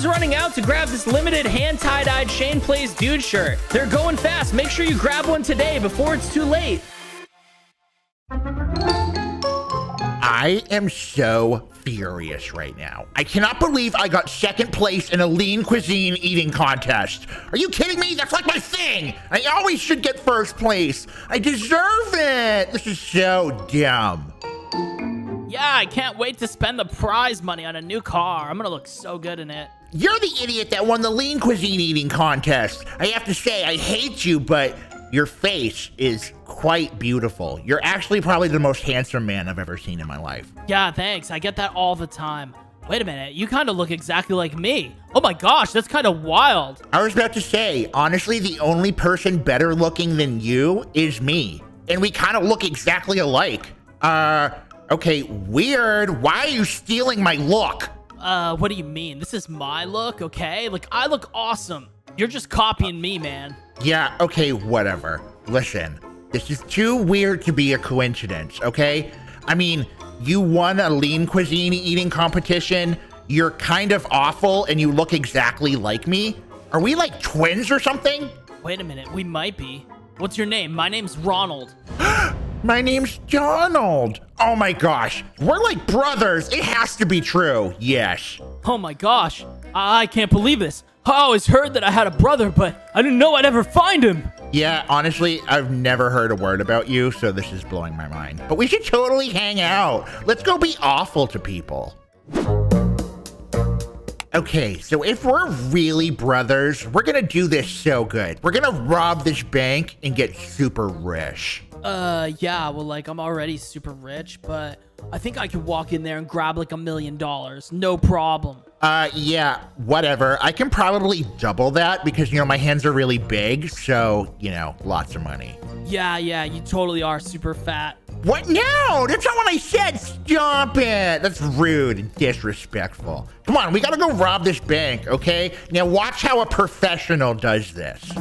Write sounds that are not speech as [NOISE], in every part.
Time's running out to grab this limited hand tie-dyed Shane Plays Dude shirt. They're going fast. Make sure you grab one today before it's too late. I am so furious right now. I cannot believe I got second place in a lean cuisine eating contest. Are you kidding me? That's like my thing. I always should get first place. I deserve it. This is so dumb. Yeah, I can't wait to spend the prize money on a new car. I'm gonna look so good in it. You're the idiot that won the lean cuisine eating contest. I have to say, I hate you, but your face is quite beautiful. You're actually probably the most handsome man I've ever seen in my life. Yeah, thanks. I get that all the time. Wait a minute, you kind of look exactly like me. Oh my gosh, that's kind of wild. I was about to say, honestly, the only person better looking than you is me. And we kind of look exactly alike. Uh, okay, weird. Why are you stealing my look? Uh, what do you mean? This is my look, okay? Like, I look awesome. You're just copying me, man. Yeah, okay, whatever. Listen, this is too weird to be a coincidence, okay? I mean, you won a lean cuisine eating competition. You're kind of awful and you look exactly like me. Are we like twins or something? Wait a minute, we might be. What's your name? My name's Ronald. [GASPS] [GASPS] [GASPS] My name's Donald. Oh my gosh. We're like brothers. It has to be true. Yes. Oh my gosh. I, I can't believe this. I always heard that I had a brother, but I didn't know I'd ever find him. Yeah, honestly, I've never heard a word about you, so this is blowing my mind. But we should totally hang out. Let's go be awful to people. Okay, so if we're really brothers, we're gonna do this so good. We're gonna rob this bank and get super rich. Uh, yeah, well, like, I'm already super rich, but I think I could walk in there and grab like a million dollars. No problem. Uh, yeah, whatever. I can probably double that because, you know, my hands are really big, so, you know, lots of money. Yeah, yeah, you totally are super fat. What? No, that's not what I said. Stop it. That's rude and disrespectful. Come on, we gotta go rob this bank, okay? Now watch how a professional does this.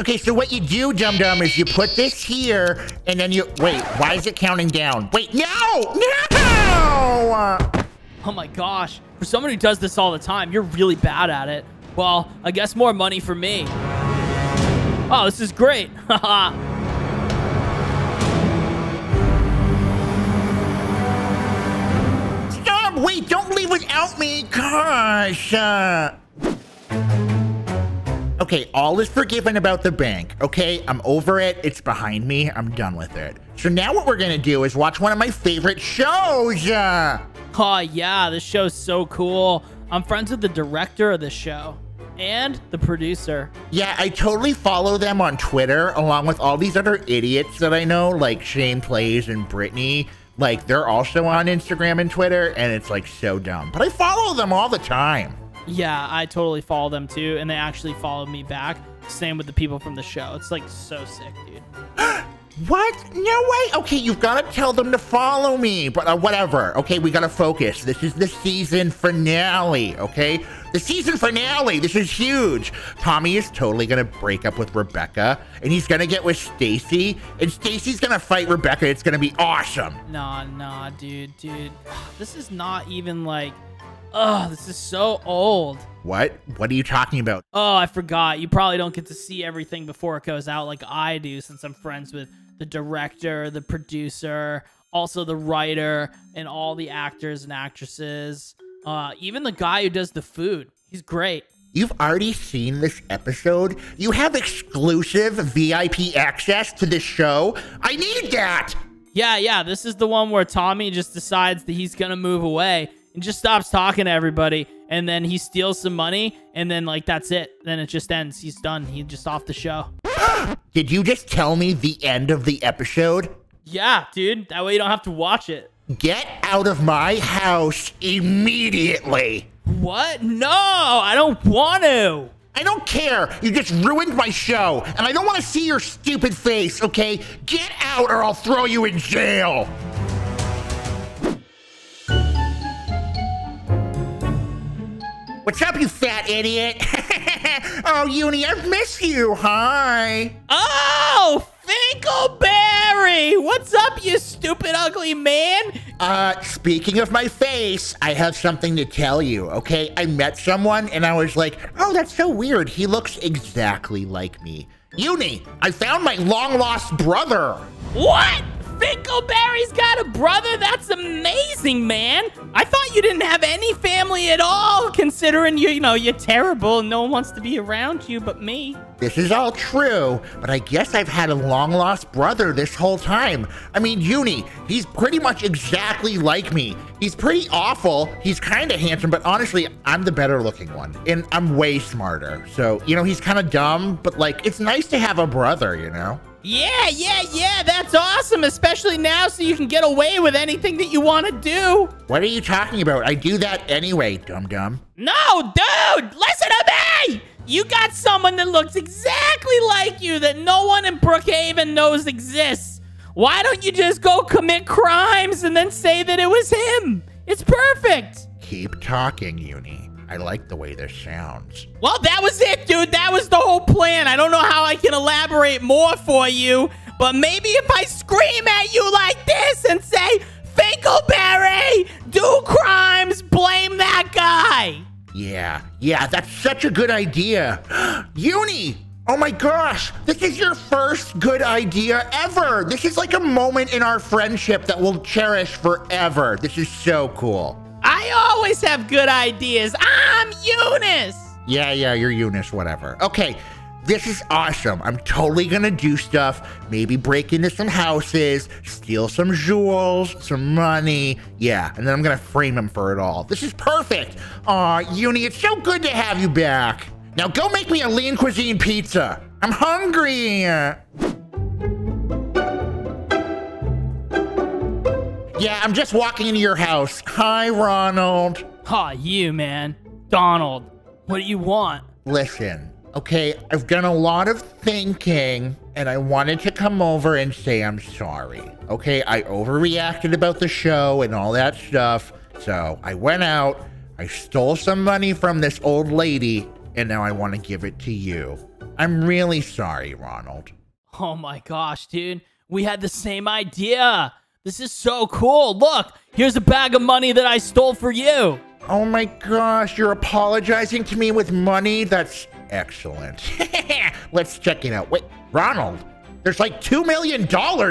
Okay, so what you do, Dum Dum, is you put this here, and then you wait. Why is it counting down? Wait, no, no! Oh my gosh, for someone who does this all the time, you're really bad at it. Well, I guess more money for me. Oh, this is great. Haha. [LAUGHS] Stop! Wait, don't leave without me. Gosh. Uh... Okay, all is forgiven about the bank. Okay, I'm over it. It's behind me. I'm done with it. So now what we're gonna do is watch one of my favorite shows. Oh, yeah, this show's so cool. I'm friends with the director of the show and the producer. Yeah, I totally follow them on Twitter along with all these other idiots that I know, like Shane Plays and Brittany. Like, they're also on Instagram and Twitter, and it's like so dumb. But I follow them all the time. Yeah, I totally follow them too, and they actually follow me back. Same with the people from the show. It's like so sick, dude. [GASPS] What? No way. Okay, you've got to tell them to follow me. But uh, whatever. Okay, we got to focus. This is the season finale. Okay, the season finale. This is huge. Tommy is totally gonna break up with Rebecca, and he's gonna get with Stacy, and Stacy's gonna fight Rebecca. It's gonna be awesome. Nah, nah, dude, dude. [SIGHS] This is not even like. Ugh, this is so old. What? What are you talking about? Oh, I forgot. You probably don't get to see everything before it goes out like I do since I'm friends with the director, the producer, also the writer, and all the actors and actresses. Uh, even the guy who does the food. He's great. You've already seen this episode? You have exclusive VIP access to this show? I need that! Yeah, yeah, this is the one where Tommy just decides that he's gonna move away and just stops talking to everybody and then he steals some money and then like that's it then it just ends he's done he's just off the show [GASPS] Did you just tell me the end of the episode? yeah dude that way you don't have to watch it Get out of my house immediately! what no i don't want to I don't care. You just ruined my show, and I don't want to see your stupid face, okay? Get out or I'll throw you in jail. What's up, you fat idiot? [LAUGHS] oh, Uni, I've missed you. Hi. oh Finkleberry! What's up, you stupid ugly man? Uh, speaking of my face, I have something to tell you, okay? I met someone and I was like, oh, that's so weird. He looks exactly like me. Uni, I found my long lost brother. What? Finkleberry's got a brother? That's amazing, man. I thought you didn't have any family at all, considering you, you know, you're terrible and no one wants to be around you but me. This is all true, but I guess I've had a long lost brother this whole time. I mean, Uni, he's pretty much exactly like me. He's pretty awful. He's kind of handsome, but honestly, I'm the better looking one, and I'm way smarter. So, you know, he's kind of dumb, but like, it's nice to have a brother, you know? Yeah, yeah, yeah, that's awesome, especially now so you can get away with anything that you want to do. What are you talking about? I do that anyway, dum dum. No, dude, listen to me! You got someone that looks exactly like you that no one in Brookhaven knows exists. Why don't you just go commit crimes and then say that it was him? It's perfect. Keep talking, Uni. I like the way this sounds. Well, that was it, dude. That was the whole plan. I don't know how I can elaborate more for you, but maybe if I scream at you like this and say, Finkleberry, do crimes, blame that guy. Yeah, yeah, that's such a good idea. [GASPS] Uni! Oh my gosh, this is your first good idea ever. This is like a moment in our friendship that we'll cherish forever. This is so cool. I always have good ideas. I'm Eunice. Yeah, yeah, you're Eunice, whatever. Okay, this is awesome. I'm totally gonna do stuff. Maybe break into some houses, steal some jewels, some money. Yeah, and then I'm gonna frame him for it all. This is perfect. Aw, Uni, it's so good to have you back. Now go make me a lean cuisine pizza. I'm hungry. Yeah, I'm just walking into your house. Hi, Ronald. Hi, you, man. Donald, what do you want? Listen, okay, I've done a lot of thinking and I wanted to come over and say I'm sorry. Okay, I overreacted about the show and all that stuff. So I went out, I stole some money from this old lady, and now I want to give it to you. I'm really sorry, Ronald. Oh my gosh, dude. We had the same idea. This is so cool. Look, here's a bag of money that I stole for you. Oh my gosh, you're apologizing to me with money? That's excellent. [LAUGHS] Let's check it out. Wait, Ronald, there's like $2 million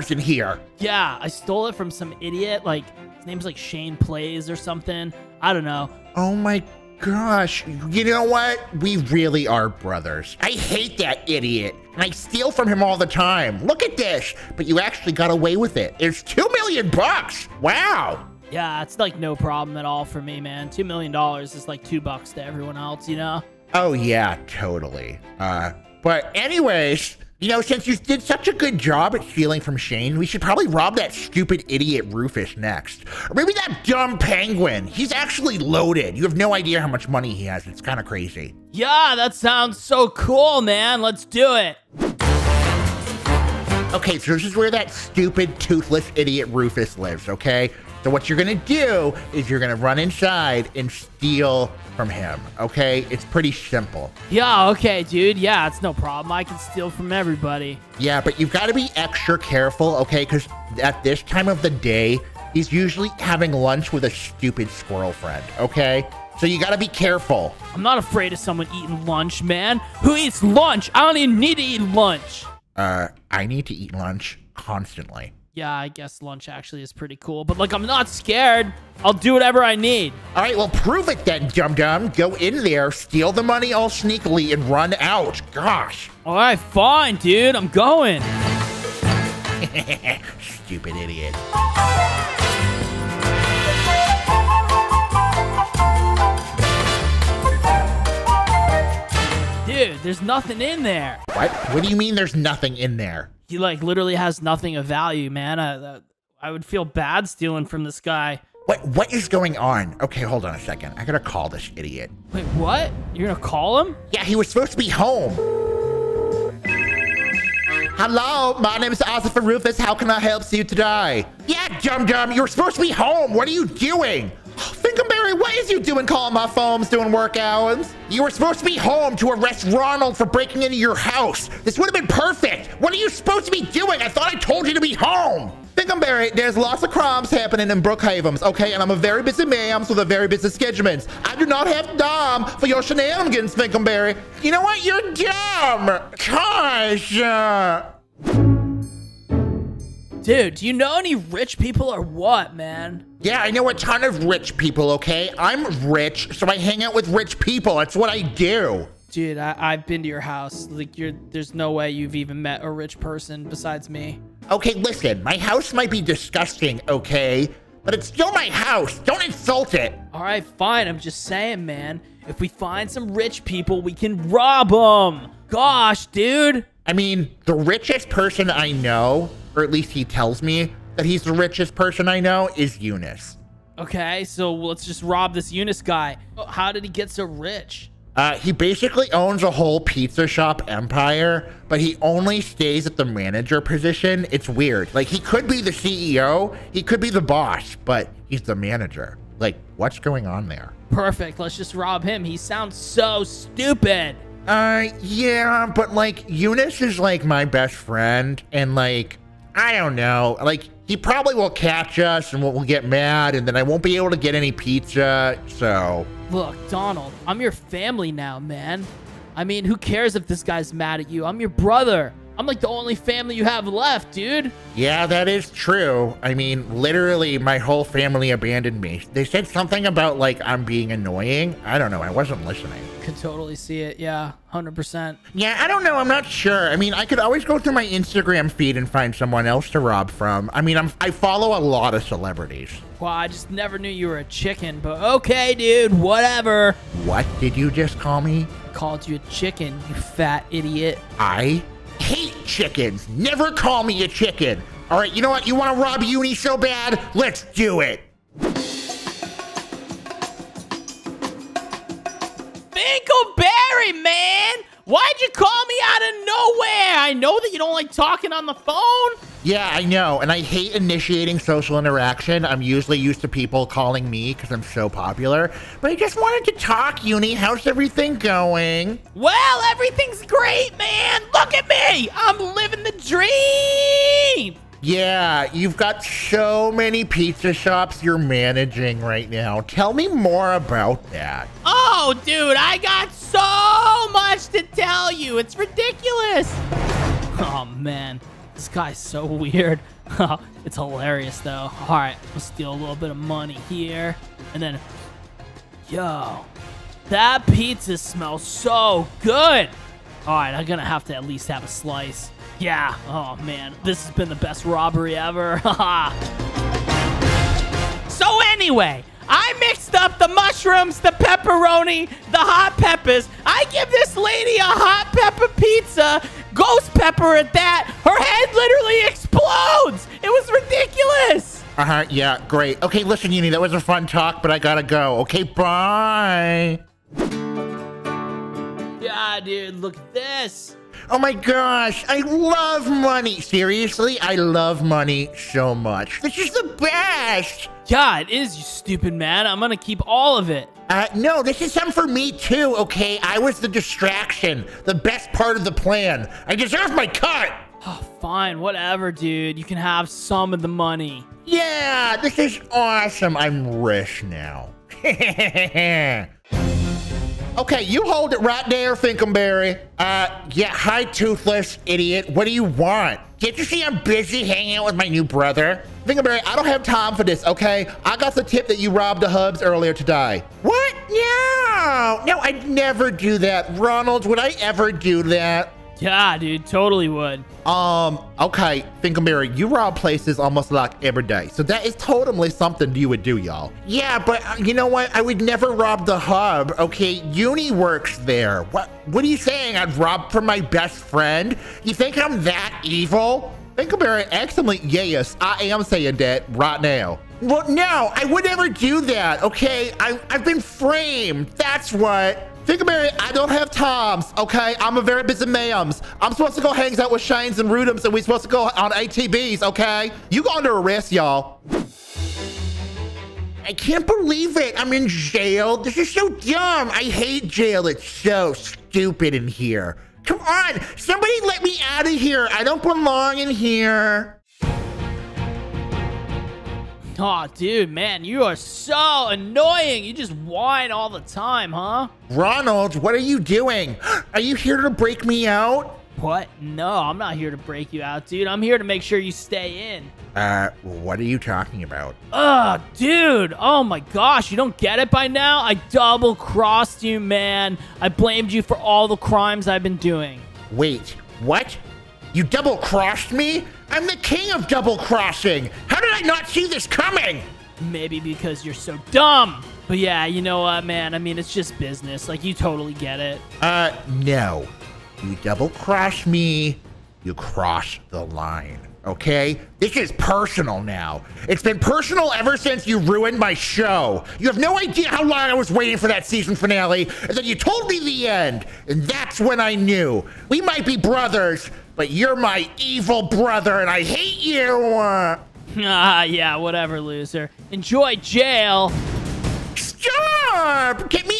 in here. Yeah, I stole it from some idiot. Like, his name's like Shane Plays or something. I don't know. Oh my gosh. You know what? We really are brothers. I hate that idiot. And I steal from him all the time. Look at this. But you actually got away with it. It's two million bucks. Wow. Yeah, it's like no problem at all for me, man. Two million dollars is like two bucks to everyone else, you know? Oh yeah, totally. Uh, but anyways, you know, since you did such a good job at stealing from Shane, we should probably rob that stupid idiot Roofus next. Or maybe that dumb penguin. He's actually loaded. You have no idea how much money he has. It's kind of crazy. Yeah, that sounds so cool, man. Let's do it. Okay, so this is where that stupid, toothless idiot Roofus lives, okay? So what you're gonna do is you're gonna run inside and steal from him, okay? It's pretty simple. Yeah, okay, dude. Yeah, it's no problem. I can steal from everybody. Yeah, but you've got to be extra careful, okay? Because at this time of the day, he's usually having lunch with a stupid squirrel friend, okay? So you got to be careful. I'm not afraid of someone eating lunch, man. Who eats lunch? I don't even need to eat lunch. Uh, I need to eat lunch constantly. Yeah, I guess lunch actually is pretty cool. But, like, I'm not scared. I'll do whatever I need. All right, well, prove it then, dum-dum. Go in there, steal the money all sneakily, and run out. Gosh. All right, fine, dude. I'm going. [LAUGHS] Stupid idiot. Dude, there's nothing in there. What? What do you mean there's nothing in there? He, like, literally has nothing of value, man. I, uh, I would feel bad stealing from this guy. What what is going on? Okay, hold on a second. I gotta call this idiot. Wait, what? You're gonna call him? Yeah, he was supposed to be home. Hello, my name is Officer Roofus. How can I help you today? Yeah, Dum Dum, you were supposed to be home. What are you doing? Finkenberry, what is you doing calling my phones doing work hours? You were supposed to be home to arrest Ronald for breaking into your house. This would have been perfect. What are you supposed to be doing? I thought I told you to be home. Finkenberry, there's lots of crimes happening in Brookhavens, okay? And I'm a very busy man with a very busy schedule. I do not have time for your shenanigans, Finkenberry. You know what? You're dumb. Gosh. Uh. Dude, do you know any rich people or what, man? Yeah, I know a ton of rich people, okay? I'm rich, so I hang out with rich people. That's what I do. Dude, I, have been to your house. Like, you're, there's no way you've even met a rich person besides me. Okay, listen, my house might be disgusting, okay? But it's still my house. Don't insult it. All right, fine. I'm just saying, man. If we find some rich people, we can rob them. Gosh, dude. I mean, the richest person I know or at least he tells me that he's the richest person I know, is Eunice. Okay, so let's just rob this Eunice guy. How did he get so rich? Uh, he basically owns a whole pizza shop empire, but he only stays at the manager position. It's weird. Like, he could be the CEO, he could be the boss, but he's the manager. Like, what's going on there? Perfect. Let's just rob him. He sounds so stupid. Uh, yeah, but like, Eunice is like my best friend, and like, I don't know. Like, he probably will catch us and we'll, get mad and then I won't be able to get any pizza, so... Look, Donald, I'm your family now, man. I mean, who cares if this guy's mad at you? I'm your brother. I'm like the only family you have left, dude. Yeah, that is true. I mean, literally, my whole family abandoned me. They said something about, like, I'm being annoying. I don't know. I wasn't listening. Could totally see it. Yeah, 100%. Yeah, I don't know. I'm not sure. I mean, I could always go through my Instagram feed and find someone else to rob from. I mean, I'm, I follow a lot of celebrities. Well, I just never knew you were a chicken, but okay, dude, whatever. What did you just call me? Called you a chicken, you fat idiot. I chickens. Never call me a chicken. All right, you know what? You want to rob Uni so bad? Let's do it. Finkleberry, man! Why'd you call me? I know that you don't like talking on the phone. Yeah, I know. And I hate initiating social interaction. I'm usually used to people calling me because I'm so popular. But I just wanted to talk, Uni. How's everything going? Well, everything's great, man. Look at me. I'm living the dream. Yeah, you've got so many pizza shops you're managing right now. Tell me more about that. Oh, dude, I got so much to tell you. It's ridiculous. [LAUGHS] Oh, man. This guy's so weird. [LAUGHS] it's hilarious, though. All right, let's steal a little bit of money here. And then, yo, that pizza smells so good. All right, I'm going to have to at least have a slice. Yeah. Oh, man. This has been the best robbery ever. [LAUGHS] so anyway, I mixed up the mushrooms, the pepperoni, the hot peppers. I give this lady a hot pepper pizza, pepper at that. Her head literally explodes. It was ridiculous. Uh-huh, yeah, great. Okay, listen, Uni, that was a fun talk, but I gotta go. Okay, bye. Yeah, dude, look at this. Oh my gosh, I love money. Seriously, I love money so much. This is the best. Yeah, it is, you stupid man. I'm gonna keep all of it. Uh, no, this is some for me too, okay? I was the distraction, the best part of the plan. I deserve my cut. Oh, fine, whatever, dude. You can have some of the money. Yeah, this is awesome. I'm rich now. [LAUGHS] Okay, you hold it right there, Finkenberry. Uh, yeah, hi, toothless idiot. What do you want? Can't you see I'm busy hanging out with my new brother? Finkenberry, I don't have time for this, okay? I got the tip that you robbed the hubs earlier today. What? No, no, I'd never do that. Ronald, would I ever do that? Yeah, dude, totally would. Um, okay, Finkenberry, you rob places almost like every day. So that is totally something you would do, y'all. Yeah, but uh, you know what? I would never rob the hub. Okay, Uni works there. What what are you saying? I'd rob from my best friend? You think I'm that evil? Finkenberry, excellent yes, I am saying that right now. Well, no, I would never do that, okay? I, I've been framed, that's what. Finkenberry, I don't have times, okay? I'm a very busy ma'ams. I'm supposed to go hang out with Shanes and Rudums, and we're supposed to go on ATBs, okay? You go under arrest, y'all. I can't believe it. I'm in jail. This is so dumb. I hate jail. It's so stupid in here. Come on. Somebody let me out of here. I don't belong in here. Oh, dude, man, you are so annoying. You just whine all the time, huh? Ronald, what are you doing? [GASPS] Are you here to break me out? What? No, I'm not here to break you out, dude. I'm here to make sure you stay in. Uh, what are you talking about? Ugh, dude. Oh my gosh, you don't get it by now? I double crossed you, man. I blamed you for all the crimes I've been doing. Wait, what? You double crossed me? I'm the king of double crossing. How did I not see this coming? Maybe because you're so dumb. But yeah, you know what, man? I mean, it's just business. Like, you totally get it. Uh, no. You double cross me, you cross the line. Okay? This is personal now. It's been personal ever since you ruined my show. You have no idea how long I was waiting for that season finale, and then you told me the end, and that's when I knew. We might be brothers, but you're my evil brother, and I hate you. [LAUGHS] ah, yeah, whatever, loser. Enjoy jail. Stop! Get me